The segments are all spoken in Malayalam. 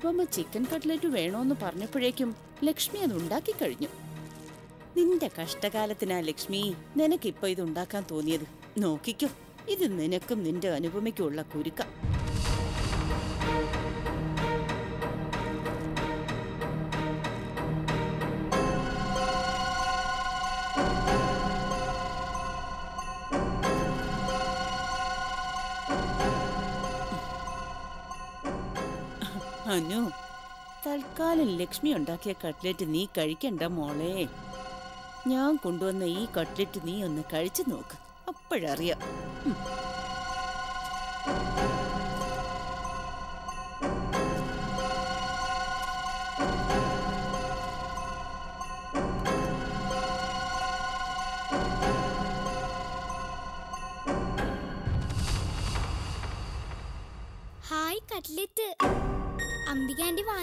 അനുപമ ചിക്കൻ കട്ട്ലറ്റ് വേണോന്ന് പറഞ്ഞപ്പോഴേക്കും ലക്ഷ്മി അത് ഉണ്ടാക്കി കഴിഞ്ഞു. നിന്റെ കഷ്ടകാലത്തിനാ ലക്ഷ്മി നിനക്കിപ്പൊ ഇത് ഉണ്ടാക്കാൻ തോന്നിയത്? നോക്കിക്കോ ഇത് നിനക്കും നിന്റെ അനുപമയ്ക്കുള്ള കുരുക്ക. അനു തൽക്കാലം ലക്ഷ്മി ഉണ്ടാക്കിയ കട്ട്ലറ്റ് നീ കഴിക്കണ്ട മോളെ. ഞാൻ കൊണ്ടുവന്ന ഈ കട്ട്ലറ്റ് നീ ഒന്ന് കഴിച്ചു നോക്ക്. അപ്പോഴറിയാം.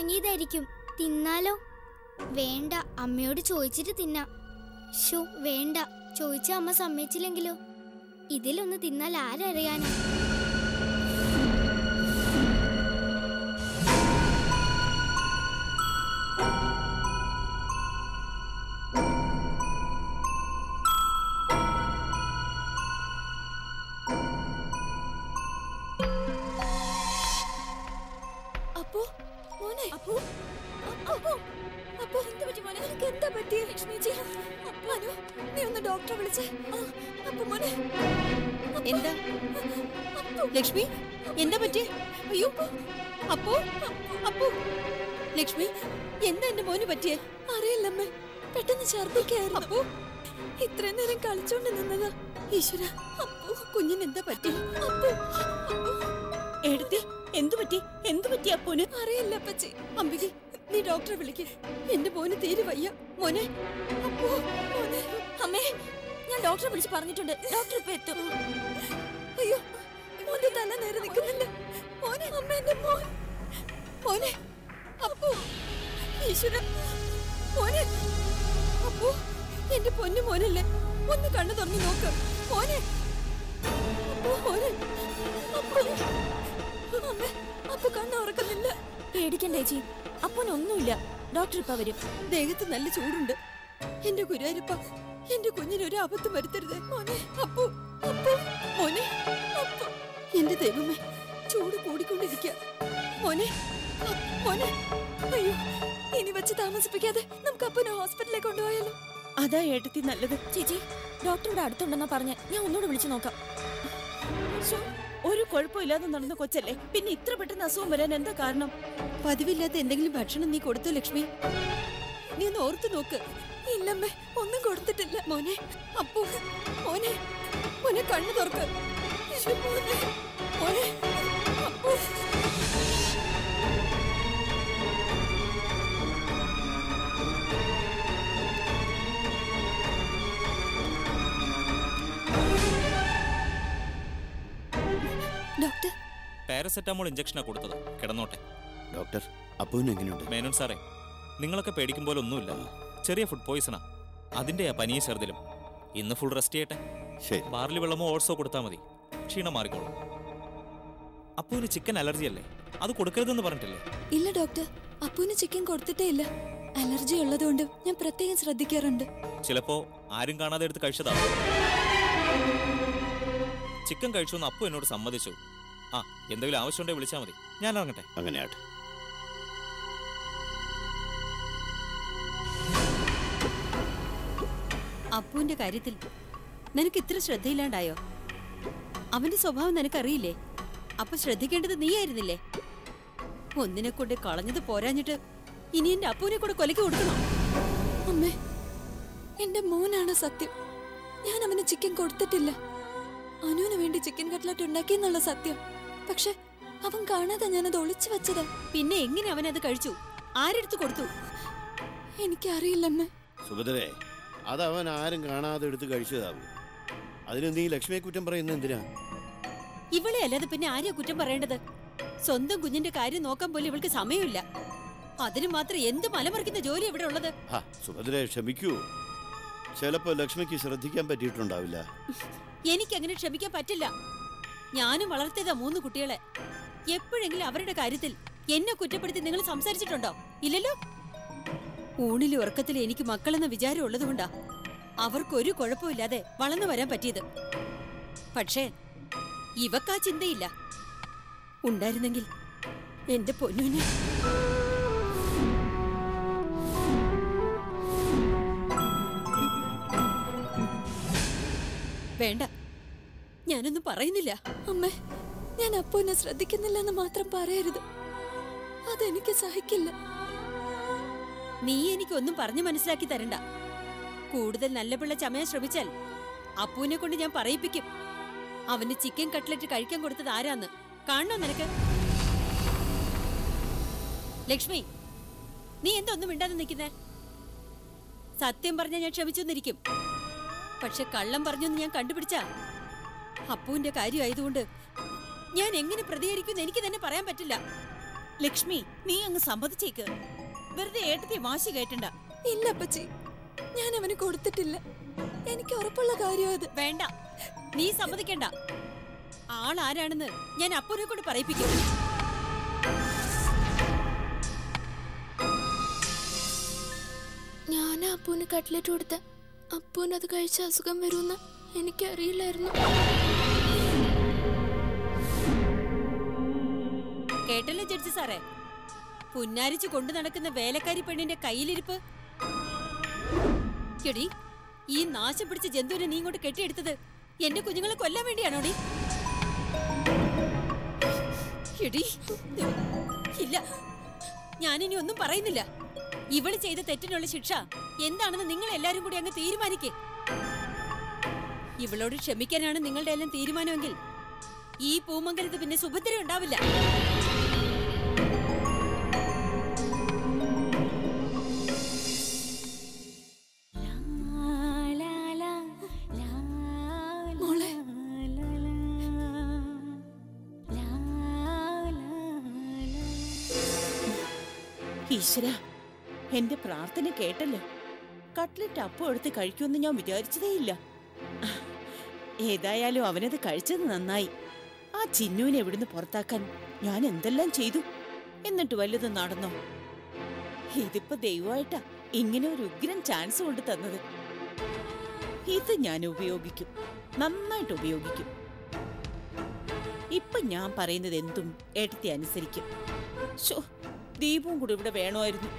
വാങ്ങിയതായിരിക്കും തിന്നാലോ? വേണ്ട അമ്മയോട് ചോദിച്ചിട്ട് തിന്നാം. ഷോ വേണ്ട. ചോദിച്ച അമ്മ സമ്മതിച്ചില്ലെങ്കിലോ? ഇതിലൊന്ന് തിന്നാൽ ആരറിയാനാ? എന്താ? ലക്ഷ്മി എന്താ പറ്റി അയ്യോ. അപ്പോ അപ്പോ. ലക്ഷ്മി എന്താ എന്റെ മോന് പറ്റിയേ? അറിയില്ലമ്മേ പെട്ടെന്ന് ഛർദിക്കായിരുന്നു അപ്പോ. ഇത്രയും നേരം കളിച്ചോണ്ട് നിന്നതാ. ഈശ്വര അപ്പോ കുഞ്ഞിന് എന്താ പറ്റി? അപ്പോ എടുത്തി എന്തു പറ്റി? എന്തു പറ്റി അപ്പോന് അറിയില്ല അപ്പച്ചി. അമ്പികി നീ ഡോക്ടറെ വിളിക്ക്. എന്റെ മോന് തീരെ വയ്യ മോനെ. അപ്പോ മോനെ. അമ്മേ ഞാൻ ഡോക്ടറെ വിളിച്ച് പറഞ്ഞിട്ടുണ്ട്. ഡോക്ടർ ഇപ്പൊ എത്തും. അയ്യോ മോന്റെ തല നേരെ നിൽക്കുന്നില്ല മോനെ മോൻ മോനെ മോനെ എന്റെ പൊന്നു മോനല്ലേ? ഒന്ന് കണ്ണു തുറന്നു നോക്ക്. മോനെ മോനെ അപ്പൊ കണ്ണ് ഉറക്കുന്നില്ല പേടിക്കണ്ട ചേച്ചി അപ്പനൊന്നുമില്ല ഡോക്ടർ ഇപ്പൊ വരും. ദേഹത്ത് നല്ല ചൂടുണ്ട്. എന്റെ ഗുരുവായൂരപ്പ എന്റെ കുഞ്ഞിന് ഒരു അബദ്ധം വരുത്തരുത്. മോനെ അപ്പു അപ്പു മോനെ അപ്പു. എന്റെ ദൈവമേ ചൂട് കൂടിക്കൊണ്ടിരിക്കുക മോനെ മോനെ. അയ്യോ ഇനി വെച്ച് താമസിപ്പിക്കാതെ നമുക്ക് അപ്പനെ ഹോസ്പിറ്റലിലേക്ക് കൊണ്ടുപോയാലോ? അതാ ഏട്ടത്തി നല്ലത്. ചേച്ചി ഡോക്ടറുടെ അടുത്തുണ്ടെന്നാ പറഞ്ഞ. ഞാൻ ഒന്നുകൂടെ വിളിച്ചു നോക്കാം. ഒരു കുഴപ്പമില്ലാതെ നടന്ന കൊച്ചല്ലേ. പിന്നെ ഇത്ര പെട്ടെന്ന് അസുഖം വരാൻ എന്താ കാരണം? പതിവില്ലാത്ത എന്തെങ്കിലും ഭക്ഷണം നീ കൊടുത്തു ലക്ഷ്മി? നീ ഒന്ന് ഓർത്തു നോക്ക്. ഇല്ലമ്മേ ഒന്നും കൊടുത്തിട്ടില്ല. മോനെ അപ്പു മോനെ മോനെ കണ്ണു തുറക്ക്. മോനെ മോനെ അപ്പു. ഡോക്ടർ? പാരസെറ്റാമോൾ ഇഞ്ചക്ഷനാ കൊടുത്തത്. കിടന്നോട്ടെ. ഡോക്ടർ അപ്പുവിന് എങ്ങനെയുണ്ട്? മേനോൻ സാറേ നിങ്ങളൊക്കെ പേടിക്കും പോലെ ഒന്നുമില്ല ചെറിയ ഫുഡ് പോയിസണാ അതിന്റെയാ പനിയും ചെറുതിലും. ഇന്ന് ഫുൾ റെസ്റ്റ് ചെയ്യട്ടെ. ശരി. ബാർലി വെള്ളമോ ഓട്സോ കൊടുത്താൽ മതി. ക്ഷീണം മാറിക്കോളും. അപ്പൂന് ചിക്കൻ അലർജി അല്ലേ? അത് കൊടുക്കരുതെന്ന് പറഞ്ഞിട്ടില്ലേ? ഇല്ല ഡോക്ടർ അപ്പുവിന് ചിക്കൻ കൊടുത്തിട്ടേ ഇല്ല. അലർജി ഉള്ളതുകൊണ്ട് ഞാൻ പ്രത്യേകം ശ്രദ്ധിക്കാറുണ്ട്. ചിലപ്പോ ആരും കാണാതെ എടുത്ത് കഴിച്ചതാ. ചിക്കൻ കഴിച്ചു എന്ന് അപ്പു എന്നോട് സമ്മതിച്ചു. ആ എന്തെങ്കിലും ആവശ്യമുണ്ടെങ്കിൽ വിളിച്ചാൽ മതി. ഞാൻ ഇറങ്ങട്ടെ. അങ്ങനെ അപ്പുവിന്റെ കാര്യത്തിൽ നിനക്ക് ഇത്ര ശ്രദ്ധയില്ലാണ്ടായോ? അവന്റെ സ്വഭാവം നിനക്കറിയില്ലേ? അപ്പൊ ശ്രദ്ധിക്കേണ്ടത് നീയായിരുന്നില്ലേ? ഒന്നിനെ കൊണ്ട് കളഞ്ഞത് പോരാഞ്ഞിട്ട് ഇനി എന്റെ അപ്പുവിനെ കൂടെ കൊലക്കി കൊടുക്കണോ? അമ്മേ എന്റെ മോനാണ് സത്യം. ഞാൻ അവന് ചിക്കൻ കൊടുത്തിട്ടില്ല. അനുവിന് വേണ്ടി ചിക്കൻ കട്ട്ലറ്റ് ഉണ്ടാക്കി എന്നുള്ള സത്യം. പക്ഷെ അവൻ കാണാതെ ഞാനത് ഒളിച്ചു വെച്ചത്. പിന്നെ എങ്ങനെ അവൻ അത് കഴിച്ചു? ആരെടുത്ത് കൊടുത്തു? എനിക്കറിയില്ലമ്മേ. സുഭദ്രേ അതവൻ ആരും കാണാതെ എടുത്ത് കഴിച്ചതാവും. അതിന് നീ ലക്ഷ്മിയെ കുറ്റം പറയുന്നത് എന്തിനാ? ഇവളെ അല്ലാതെ പിന്നെ ആരെയാ കുറ്റം പറയേണ്ടത്? സ്വന്തം കുഞ്ഞിന്റെ കാര്യം നോക്കാൻ പോലും ഇവൾക്ക് സമയമില്ല. അതിന് മാത്രം എന്ത് മലമറിക്കുന്ന ജോലി ഇവിടെ ഉള്ളത്? ക്ഷമിക്കൂ. ചിലപ്പോ ലക്ഷ്മിക്ക് ശ്രദ്ധിക്കാൻ പറ്റിയിട്ടുണ്ടാവില്ല. എനിക്ക് അങ്ങനെ ക്ഷമിക്കാൻ പറ്റില്ല. ഞാനും വളർത്തിയതാ മൂന്ന് കുട്ടികളെ. എപ്പോഴെങ്കിലും അവരുടെ കാര്യത്തിൽ എന്നെ കുറ്റപ്പെടുത്തി നിങ്ങൾ സംസാരിച്ചിട്ടുണ്ടോ? ഇല്ലല്ലോ? ഊണിലും ഉറക്കത്തിലും എനിക്ക് മക്കളെന്ന വിചാരം ഉള്ളതുകൊണ്ടാ അവർക്കൊരു കുഴപ്പമില്ലാതെ വളർന്നു വരാൻ പറ്റിയത്. പക്ഷേ ഇവക്കാ ചിന്തയില്ല. ഉണ്ടായിരുന്നെങ്കിൽ എന്റെ പൊന്നുവിന് വേണ്ട. ഞാനൊന്നും പറയുന്നില്ല. അമ്മേ ഞാൻ അപ്പൂനെ ശ്രദ്ധിക്കുന്നില്ലെന്ന് മാത്രം പറയരുത്. അതെനിക്ക് സഹിക്കില്ല. നീ എനിക്കൊന്നും പറഞ്ഞു മനസ്സിലാക്കി തരണ്ട. കൂടുതൽ നല്ല പിള്ള ചമയാൻ ശ്രമിച്ചാൽ അപ്പൂനെ കൊണ്ട് ഞാൻ പറയിപ്പിക്കും. അവന് ചിക്കൻ കട്ട്ലറ്റ് കഴിക്കാൻ കൊടുത്തത് ആരാന്ന്? കാണണോ നിനക്ക്? ലക്ഷ്മി നീ എന്തൊന്നും മിണ്ടാതെ നിൽക്കുന്നേ? സത്യം പറഞ്ഞാൽ ഞാൻ ക്ഷമിച്ചൊന്നിരിക്കും. പക്ഷെ കള്ളം പറഞ്ഞൊന്ന് ഞാൻ കണ്ടുപിടിച്ചാ അപ്പുവിന്റെ കാര്യമായതുകൊണ്ട് ഞാൻ എങ്ങനെ പ്രതികരിക്കുമെന്ന് എനിക്ക് തന്നെ പറയാൻ പറ്റില്ല. ലക്ഷ്മി നീ അങ്ങ് സമ്മതിച്ചേക്ക്. വെറുതെ ഏട്ടത്തി വാശി കേട്ടണ്ട ഇല്ല അപ്പച്ചി. ഞാൻ അവന് കൊടുത്തിട്ടില്ല. എനിക്ക് ഉറപ്പുള്ള കാര്യം അത് വേണ്ട. നീ സമ്മതിക്കണ്ട. ആളാരാണെന്ന് ഞാൻ അപ്പൂനെ കൊണ്ട് പറയിപ്പിക്കും. ഞാൻ അപ്പൂന് കട്ട്ലറ്റ് കൊടുത്ത. അപ്പൂന് അത് കഴിച്ച അസുഖം വരുമെന്ന് എനിക്കറിയില്ലായിരുന്നു. കേട്ടല്ലേ ജഡ്ജി സാറേ. പുന്നാരിച്ച് കൊണ്ടു നടക്കുന്ന വേലക്കാരി പെണ്ണിന്റെ കയ്യിലിരിപ്പ്. ചെടി ഈ നാശം പിടിച്ച ജന്തുവിനെ നീ ഇങ്ങോട്ട് കെട്ടിയെടുത്തത് എന്റെ കുഞ്ഞുങ്ങളെ കൊല്ലാൻ വേണ്ടിയാണോടി ഇല്ല ഞാനിനി ഒന്നും പറയുന്നില്ല. ഇവൾ ചെയ്ത തെറ്റിനുള്ള ശിക്ഷ എന്താണെന്ന് നിങ്ങൾ എല്ലാരും കൂടി അങ്ങ് തീരുമാനിക്കേ. ഇവളോട് ക്ഷമിക്കാനാണ് നിങ്ങളുടെ എല്ലാം തീരുമാനമെങ്കിൽ ഈ പൂമംഗലത്ത് പിന്നെ സുഭദ്ര ഉണ്ടാവില്ല. ഈശ്വര എന്റെ പ്രാർത്ഥന കേട്ടല്ലോ. കട്ട്ലറ്റ് അപ്പം എടുത്ത് കഴിക്കുമെന്ന് ഞാൻ വിചാരിച്ചതേയില്ല. ഏതായാലും അവനത് കഴിച്ചത് നന്നായി. ആ ചിന്നുവിനെ എവിടുന്ന് പുറത്താക്കാൻ ഞാൻ എന്തെല്ലാം ചെയ്തു? എന്നിട്ട് വല്ലതും നടന്നോ? ഇതിപ്പോ ദൈവമായിട്ടാ ഇങ്ങനെ ഒരു ഉഗ്രൻ ചാൻസ് കൊണ്ട് തന്നത്. ഇത് ഞാൻ ഉപയോഗിക്കും. നന്നായിട്ട് ഉപയോഗിക്കും. ഇപ്പൊ ഞാൻ പറയുന്നത് എന്തും ഏട്ടത്തെ അനുസരിക്കും. ശോ ദീപവും കൂടി ഇവിടെ വേണമായിരുന്നു.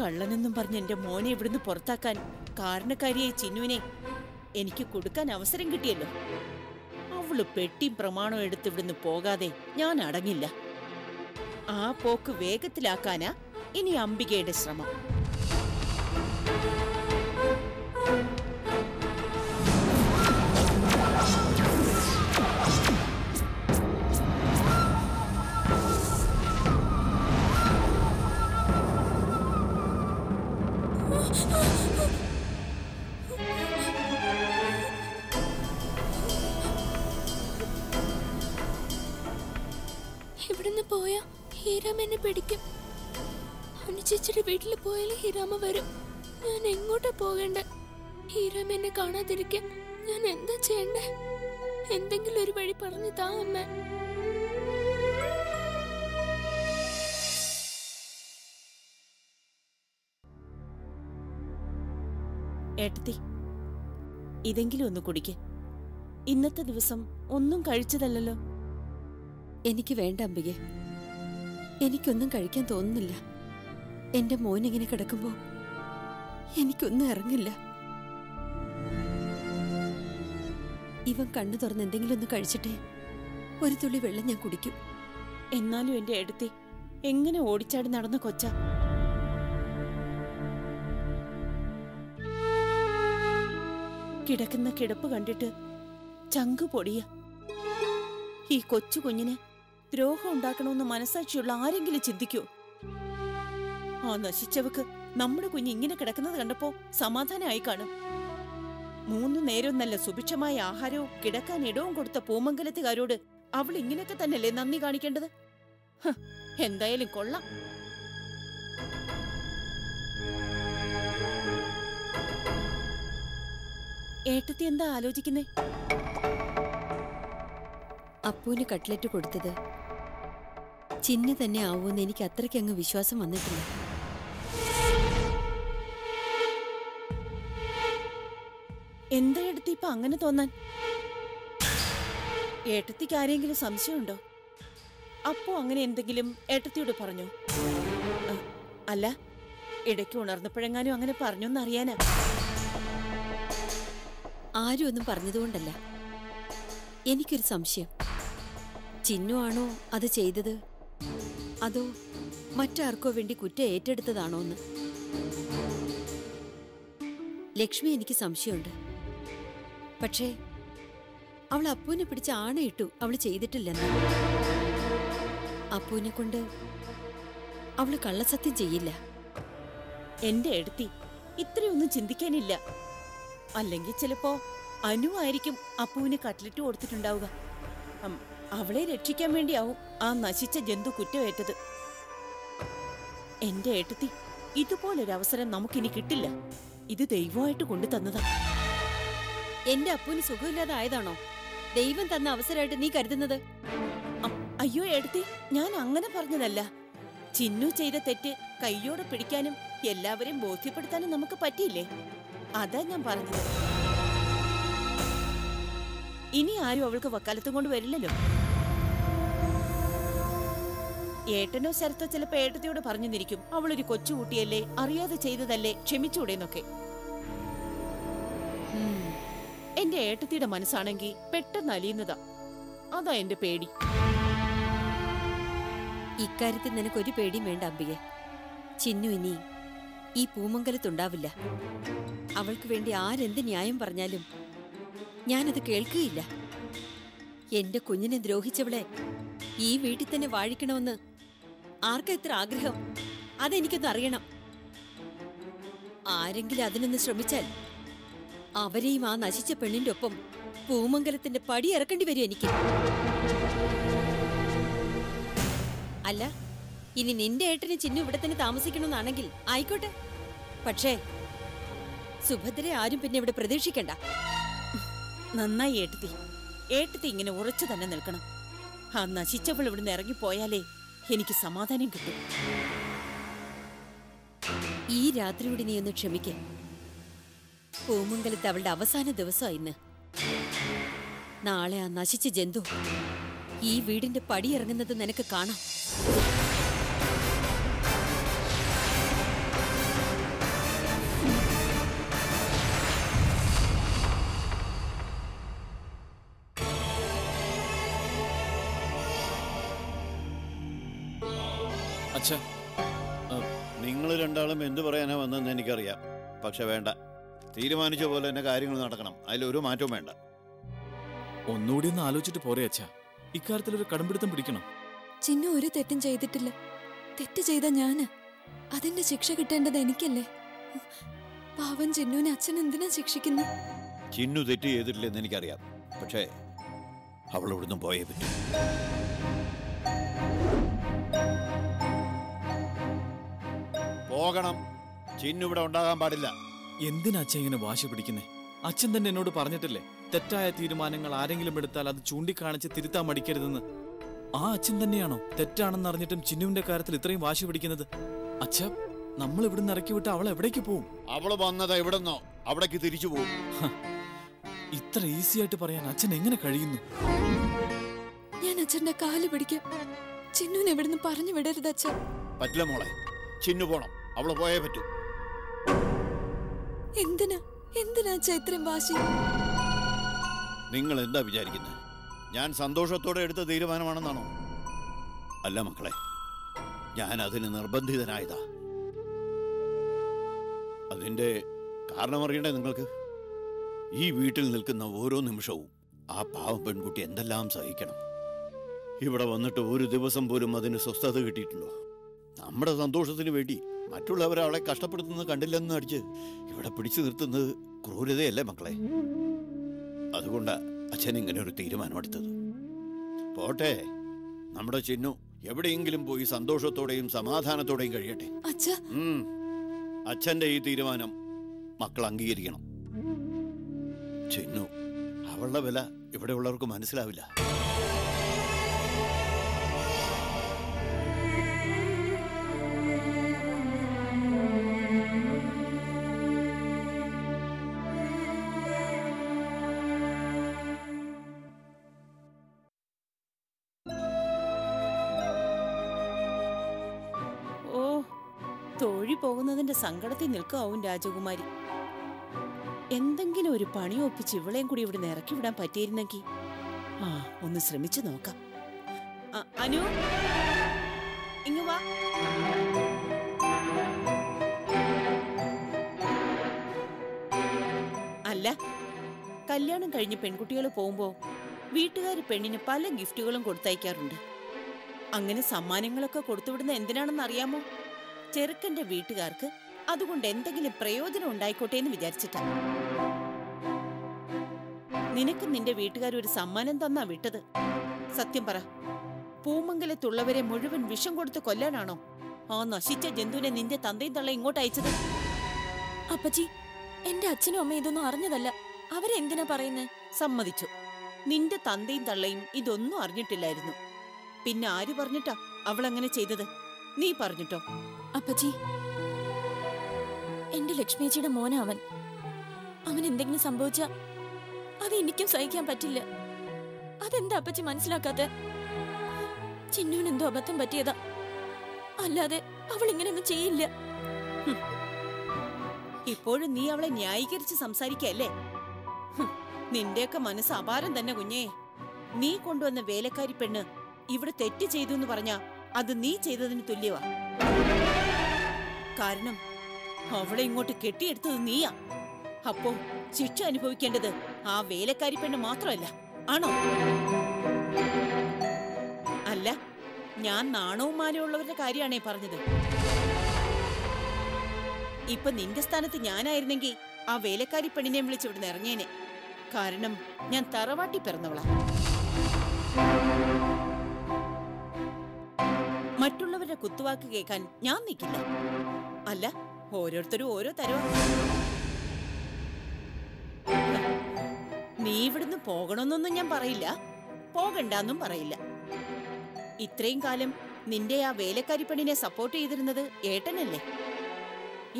കള്ളനെന്നും പറഞ്ഞ് എന്റെ മോനെ ഇവിടുന്ന് പുറത്താക്കാൻ കാരണക്കാരിയായ ചിന്നുവിനെ എനിക്ക് കൊടുക്കാൻ അവസരം കിട്ടിയല്ലോ. അവൾ പെട്ടിയും പ്രമാണവും എടുത്ത് ഇവിടുന്ന് പോകാതെ ഞാൻ അടങ്ങില്ല. ആ പോക്ക് വേഗത്തിലാക്കാനാ ഇനി അംബികയുടെ ശ്രമം. പോയാ ഹീരാമ എന്നെ പിടിക്കും. അനുചേച്ചിയുടെ വീട്ടിൽ പോയാൽ ഹീരാമ വരും. ഞാൻ എങ്ങോട്ടാ പോകേണ്ട? ഹീരാമ എന്നെ കാണാതിരിക്കാൻ ഞാൻ എന്താ ചെയ്യണ്ടേ? എന്തെങ്കിലും ഒരു വഴി പറഞ്ഞു താ അമ്മ. ഏട്ടത്തി ഇതെങ്കിലും ഒന്ന് കുടിക്ക്. ഇന്നത്തെ ദിവസം ഒന്നും കഴിച്ചതല്ലല്ലോ. എനിക്ക് വേണ്ട അമ്പികെ. എനിക്കൊന്നും കഴിക്കാൻ തോന്നുന്നില്ല. എന്റെ മോൻ ഇങ്ങനെ കിടക്കുമ്പോ എനിക്കൊന്നും ഇറങ്ങില്ല. ഇവൻ കണ്ണു തുറന്ന് എന്തെങ്കിലും ഒന്ന് കഴിച്ചിട്ടേ. ഒരു തുള്ളി വെള്ളം ഞാൻ കുടിക്കും. എന്നാലും എന്റെ ഏട്ടത്തി എങ്ങനെ ഓടിച്ചാടി നടന്ന കൊച്ച? കിടക്കുന്ന കിടപ്പ് കണ്ടിട്ട് ചങ്ക് പൊടിയ. ഈ കൊച്ചു കുഞ്ഞിന് ദ്രോഹം ഉണ്ടാക്കണമെന്ന് മനസാക്ഷിയുള്ള ആരെങ്കിലും ചിന്തിക്കൂ. ആ നശിച്ചവക്ക് നമ്മുടെ കുഞ്ഞ് ഇങ്ങനെ കിടക്കുന്നത് കണ്ടപ്പോ സമാധാനമായി കാണും. മൂന്നു നേരം നല്ല സുഭിക്ഷമായ ആഹാരവും കിടക്കാൻ ഇടവും കൊടുത്ത പൂമംഗലത്തുകാരോട് അവൾ ഇങ്ങനെയൊക്കെ തന്നെയല്ലേ നന്ദി കാണിക്കേണ്ടത്? എന്തായാലും കൊള്ളാം. ഏട്ടത്തി എന്താ ആലോചിക്കുന്നേ? അപ്പൂന് കട്ട്ലറ്റ് കൊടുത്തത് ചിന്നു തന്നെ ആവുമെന്ന് എനിക്ക് അത്രയ്ക്ക് അങ്ങ് വിശ്വാസം വന്നിട്ടില്ല. എന്താ എടുത്ത് ഇപ്പൊ അങ്ങനെ തോന്നാൻ? ഏട്ടത്തിക്ക് ആരെങ്കിലും സംശയമുണ്ടോ? അപ്പോ അങ്ങനെ എന്തെങ്കിലും ഏട്ടത്തിയോട് പറഞ്ഞു? അല്ല ഇടയ്ക്ക് ഉണർന്നപ്പോഴെങ്ങാനും അങ്ങനെ പറഞ്ഞോന്നറിയാനാ. ആരും ഒന്നും പറഞ്ഞതുകൊണ്ടല്ല. എനിക്കൊരു സംശയം. ചിന്നു ആണോ അത് ചെയ്തത്? അതോ മറ്റാർക്കോ വേണ്ടി കുറ്റ ഏറ്റെടുത്തതാണോ എന്ന് ലക്ഷ്മി എനിക്ക് സംശയമുണ്ട്. പക്ഷേ അവൾ അപ്പൂനെ പിടിച്ച് ആണയിട്ടു അവൾ ചെയ്തിട്ടില്ലെന്ന്. അപ്പൂനെ കൊണ്ട് അവൾ കള്ളസത്യം ചെയ്യില്ല. എന്റെ എടുത്തി ഇത്രയൊന്നും ചിന്തിക്കാനില്ല. അല്ലെങ്കിൽ ചിലപ്പോ അനു ആയിരിക്കും അപ്പുവിന് കട്ട്ലറ്റ് കൊടുത്തിട്ടുണ്ടാവുക. അവളെ രക്ഷിക്കാൻ വേണ്ടിയാവും. ആ നശിച്ച ജന്തു കുറ്റമേറ്റത്. എന്റെ ഏട്ടത്തി ഇതുപോലൊരു അവസരം നമുക്കിനി കിട്ടില്ല. ഇത് ദൈവമായിട്ട് കൊണ്ടു തന്നതാ. എന്റെ അപ്പുവിന് സുഖമില്ലാതെ ആയതാണോ ദൈവം തന്ന അവസരമായിട്ട് നീ കരുതുന്നത്? അയ്യോ എടുത്തി ഞാൻ അങ്ങനെ പറഞ്ഞതല്ല. ചിന്നു ചെയ്ത തെറ്റ് കയ്യോടെ പിടിക്കാനും എല്ലാവരെയും ബോധ്യപ്പെടുത്താനും നമുക്ക് പറ്റിയില്ലേ? അതാ ഞാൻ പറഞ്ഞത്. ഇനി ആരും അവൾക്ക് വക്കാലത്തും കൊണ്ട് വരില്ലല്ലോ. ഏട്ടനോ ശരത്തോ ചിലപ്പോ ഏട്ടത്തിയോട് പറഞ്ഞു നിരിക്കും. അവളൊരു കൊച്ചുകുട്ടിയല്ലേ അറിയാതെ ചെയ്തതല്ലേ ക്ഷമിച്ചൂടെന്നൊക്കെ. എന്റെ ഏട്ടത്തിയുടെ മനസ്സാണെങ്കിൽ പെട്ടെന്ന് അലിയുന്നതാ. അതാ എന്റെ പേടി. ഇക്കാര്യത്തിൽ നിനക്കൊരു പേടിയും വേണ്ട അമ്പികെ. ചിന്നു ഇനി ഈ പൂമംഗലത്തുണ്ടാവില്ല. അവൾക്ക് വേണ്ടി ആരെന്ത് ന്യായം പറഞ്ഞാലും ഞാനത് കേൾക്കുകയില്ല. എന്റെ കുഞ്ഞിനെ ദ്രോഹിച്ചവളെ ഈ വീട്ടിൽ തന്നെ വാഴിക്കണമെന്ന് ആർക്കാ ഇത്ര ആഗ്രഹം? അതെനിക്കൊന്ന് അറിയണം. ആരെങ്കിലും അതിനൊന്ന് ശ്രമിച്ചാൽ അവരെയും ആ നശിച്ച പെണ്ണിന്റെ ഒപ്പം പൂമംഗലത്തിന്റെ പടി ഇറക്കേണ്ടി വരും എനിക്ക്. അല്ല ഇനി നിന്റെ ഏട്ടന് ചിന്നു ഇവിടെ തന്നെ താമസിക്കണമെന്നാണെങ്കിൽ ആയിക്കോട്ടെ. പക്ഷേ സുഭദ്രയെ ആരും പിന്നെ ഇവിടെ പ്രതീക്ഷിക്കണ്ട. നന്നായി ഏട്ടത്തി. ഏട്ടത്തി ഇങ്ങനെ ഉറച്ചു തന്നെ നിൽക്കണം. ആ നശിച്ചവൾ ഇവിടുന്ന് ഇറങ്ങിപ്പോയാലേ എനിക്ക് സമാധാനം കിട്ടും. ഈ രാത്രിയോട് നീ ഒന്ന് ക്ഷമിക്ക. പൂമംഗലത്ത് അവളുടെ അവസാന ദിവസമാണ് ഇന്ന്. നാളെ ആ നശിച്ച ജന്തു ഈ വീടിന്റെ പടിയിറങ്ങുന്നത് നിനക്ക് കാണാം. നിങ്ങൾ രണ്ടാളും എന്ത് പറയാനാ വന്നതെന്ന് എനിക്കറിയാം. പക്ഷെ വേണ്ട. തീരുമാനിച്ച പോലെ തന്നെ കാര്യങ്ങൾ നടക്കണം. അതിലൊരു മാറ്റവും വേണ്ട. ഒന്നുകൂടി ഒന്ന് ആലോചിച്ചിട്ട് പോരെ അച്ഛ. ഇക്കാര്യത്തിൽ ഒരു കടമ്പിടുത്തം പിടിക്കണം. ചിന്നു ഒരു തെറ്റും ചെയ്തിട്ടില്ല. തെറ്റ് ചെയ്ത ഞാൻ. അതിന്റെ ശിക്ഷ കിട്ടേണ്ടത് എനിക്കല്ലേ? പാവൻ ചിന്നുവിനെ അച്ഛൻ എന്തിനാ ശിക്ഷിക്കുന്നു? ചിന്നു തെറ്റ് ചെയ്തിട്ടില്ലെന്ന് എനിക്കറിയാം. പക്ഷേ അവൾ ഇവിടുന്ന് പോയേ പറ്റൂ. പോകണം. ചിന്നു ഇവിടെ ഉണ്ടാകാൻ പാടില്ല. എന്തിനാ അച്ഛൻ ഇങ്ങനെ വാശി പിടിക്കുന്നേ? അച്ഛൻ തന്നെ എന്നോട് പറഞ്ഞിട്ടില്ലേ തെറ്റായ തീരുമാനങ്ങൾ ആരെങ്കിലും എടുത്താൽ അത് ചൂണ്ടിക്കാണിച്ച് തിരുത്താൻ മടിക്കരുതെന്ന്. ആ അച്ഛൻ തന്നെയാണോ തെറ്റാണെന്ന് അറിഞ്ഞിട്ടും ചിന്നുവിന്റെ കാര്യത്തിൽ ഇത്രയും വാശി പിടിക്കുന്നത്? അച്ഛ നമ്മൾ ഇവിടുന്ന് ഇറക്കി വിട്ട് അവൾ എവിടേക്ക് പോവും? അവൾ വന്നത് എവിടെന്നോ അവിടേക്ക് തിരിച്ചു പോകും ഇത്ര ഈസി ആയിട്ട് പറയാൻ അച്ഛൻ എങ്ങനെ കഴിയുന്നു? ഞാൻ അച്ഛന്റെ കാൽ പിടിക്കാം. ചിന്നുവിനെ ഇവിടുന്ന് പറഞ്ഞു വിടരുത് അച്ഛൻ. പറ്റില്ല മോളെ ചിന്നു പോണം. അവൾ പോയേ പറ്റൂ. എന്തിനാ? എന്തിനാ ചൈത്രം ഇത്രയും വാശി? നിങ്ങൾ എന്താ വിചാരിക്കുന്നത് ഞാൻ സന്തോഷത്തോടെ എടുത്ത തീരുമാനമാണെന്നാണോ? അല്ല മക്കളെ ഞാൻ അതിന് നിർബന്ധിതനായതാ. അതിന്റെ കാരണം അറിയണ്ടേ നിങ്ങൾക്ക്? ഈ വീട്ടിൽ നിൽക്കുന്ന ഓരോ നിമിഷവും ആ പാവം പെൺകുട്ടി എന്തെല്ലാം സഹിക്കണം? ഇവിടെ വന്നിട്ട് ഒരു ദിവസം പോലും അതിന് സ്വസ്ഥത കിട്ടിയിട്ടുണ്ടോ? നമ്മുടെ സന്തോഷത്തിന് വേണ്ടി മറ്റുള്ളവരെ അവളെ കഷ്ടപ്പെടുത്തുന്നത് കണ്ടില്ലെന്ന് അടിച്ച് ഇവിടെ പിടിച്ചു നിർത്തുന്നത് ക്രൂരതയല്ലേ മക്കളെ? അതുകൊണ്ടാ അച്ഛൻ ഇങ്ങനെ ഒരു തീരുമാനമെടുത്തത്. പോട്ടെ നമ്മുടെ ചിന്നു എവിടെയെങ്കിലും പോയി സന്തോഷത്തോടെയും സമാധാനത്തോടെയും കഴിയട്ടെ. അച്ഛ. അച്ഛന്റെ ഈ തീരുമാനം മക്കൾ അംഗീകരിക്കണം. ചിന്നു അവളുടെ വില ഇവിടെയുള്ളവർക്ക് മനസ്സിലാവില്ല. തോഴി പോകുന്നതിന്റെ സങ്കടത്തിൽ നിൽക്കാവും രാജകുമാരി. എന്തെങ്കിലും ഒരു പണി ഒപ്പിച്ച് ഇവളെയും കൂടി ഇവിടെ ഇറക്കി വിടാൻ പറ്റിയിരുന്നെങ്കിൽ. ആ ഒന്ന് ശ്രമിച്ചു നോക്കാം. അനു? ഇങ്ങു വാ. അല്ല കല്യാണം കഴിഞ്ഞ് പെൺകുട്ടികൾ പോകുമ്പോ വീട്ടുകാർ പെണ്ണിന് പല ഗിഫ്റ്റുകളും കൊടുത്തയക്കാറുണ്ട്. അങ്ങനെ സമ്മാനങ്ങളൊക്കെ കൊടുത്തുവിടുന്ന എന്തിനാണെന്ന് അറിയാമോ ചെറുക്കന്റെ വീട്ടുകാർക്ക് അതുകൊണ്ട് എന്തെങ്കിലും പ്രയോജനം ഉണ്ടായിക്കോട്ടെ എന്ന് വിചാരിച്ചിട്ടാണ് നിനക്ക് നിന്റെ വീട്ടുകാർ ഒരു സമ്മാനം തന്നാ വിട്ടത്. സത്യം പറ. പൂമംഗലത്തുള്ളവരെ മുഴുവൻ വിഷം കൊടുത്ത് കൊല്ലാനാണോ? ആ നശിച്ച ജന്തുവിനെ നിന്റെ തന്തയും തള്ള ഇങ്ങോട്ട് അയച്ചത്. അപ്പച്ചി എന്റെ അച്ഛനും അമ്മയും ഇതൊന്നും അറിഞ്ഞതല്ല. അവരെന്തിനാ പറയുന്നേ? സമ്മതിച്ചു. നിന്റെ തന്തയും തള്ളയും ഇതൊന്നും അറിഞ്ഞിട്ടില്ലായിരുന്നു. പിന്നെ ആര് പറഞ്ഞിട്ടാ അവൾ അങ്ങനെ ചെയ്തത്? നീ പറഞ്ഞിട്ടോ. അപ്പച്ചി എന്റെ ലക്ഷ്മിയച്ചിയുടെ മോന അവൻ അവൻ എന്തെങ്കിലും സംഭവിച്ച അത് എനിക്കും സഹിക്കാൻ പറ്റില്ല. അതെന്താ അപ്പച്ചി മനസ്സിലാക്കാത്ത? ചിന്നുവിന് എന്തോ അബദ്ധം പറ്റിയതാ. അല്ലാതെ അവൾ ഇങ്ങനെയൊന്നും ചെയ്യില്ല ഇപ്പോഴും നീ അവളെ ന്യായീകരിച്ച് സംസാരിക്കല്ലേ നിന്റെയൊക്കെ മനസ്സ് അപാരം തന്നെ കുഞ്ഞേ. നീ കൊണ്ടുവന്ന വേലക്കാരി പെണ്ണ് ഇവിടെ തെറ്റ് ചെയ്തു എന്ന് പറഞ്ഞാ അത് നീ ചെയ്തതിന് തുല്യവാ. കാരണം അവളെ ഇങ്ങോട്ട് കെട്ടിയെടുത്തത് നീയാ. അപ്പോ ശിക്ഷ അനുഭവിക്കേണ്ടത് ആ വേലക്കാരി പെണ്ണ് മാത്രമല്ല. ആണോ? അല്ല ഞാൻ നാണവും മാനവുള്ളവരുടെ കാര്യമാണേ പറഞ്ഞത്. ഇപ്പൊ നിന്റെ സ്ഥാനത്ത് ഞാനായിരുന്നെങ്കിൽ ആ വേലക്കാരി പെണ്ണിനെ വിളിച്ച് ഇവിടുന്ന് ഇറങ്ങിയേനെ. കാരണം ഞാൻ തറവാട്ടി പിറന്നവളാ. കുത്തുവാക്ക് കേൾക്കാൻ ഞാൻ നിൽക്കില്ല. അല്ല ഓരോരുത്തരും ഓരോ തരവാ. നീ ഇവിടുന്ന് പോകണമെന്നൊന്നും ഞാൻ പറയില്ല. പോകണ്ടെന്നും പറയില്ല. ഇത്രയും കാലം നിന്റെ ആ വേലക്കാരി പെണ്ണിനെ സപ്പോർട്ട് ചെയ്തിരുന്നത് ഏട്ടനല്ലേ?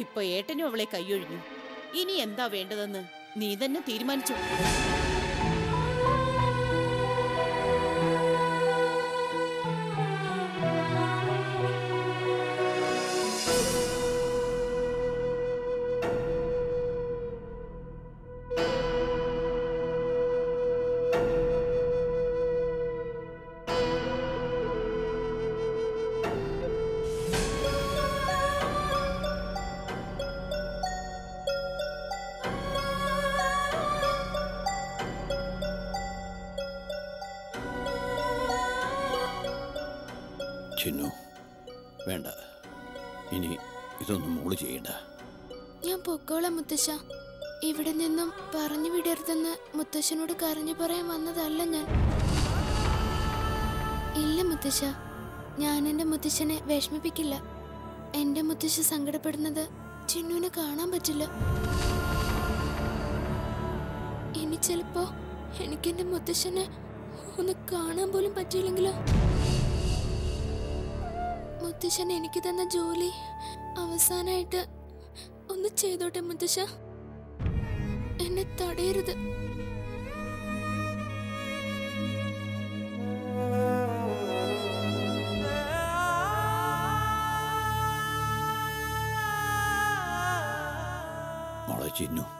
ഇപ്പൊ ഏട്ടനും അവളെ കൈയൊഴിഞ്ഞു. ഇനി എന്താ വേണ്ടതെന്ന് നീ തന്നെ തീരുമാനിച്ചു? ചിന്നു. വേണ്ട. ഇനി ഇതൊന്നും മോൾ ചെയ്യണ്ട. ഞാൻ പൊക്കോളാം മുത്തശ്ശ. ഇവിടെ നിന്നും പറഞ്ഞു വിടരുതെന്ന് മുത്തശ്ശനോട് കരഞ്ഞു പറയാൻ വന്നതല്ല ഞാൻ. ഇല്ല മുത്തശ്ശ. ഞാൻ എന്റെ മുത്തശ്ശനെ വിഷമിപ്പിക്കില്ല. എന്റെ മുത്തശ്ശ സങ്കടപ്പെടുന്നത് ചിന്നുവിനെ കാണാൻ പറ്റില്ല. ഇനി ചിലപ്പോ എനിക്കെന്റെ മുത്തശ്ശനെ ഒന്ന് കാണാൻ പോലും പറ്റിയില്ലെങ്കിലോ? മുത്തശ്ശൻ എനിക്ക് തന്ന ജോലി അവസാനായിട്ട് ഒന്ന് ചെയ്തോട്ടെ മുത്തശ്ശ. എന്നെ തടയരുത്. ചിന്നു.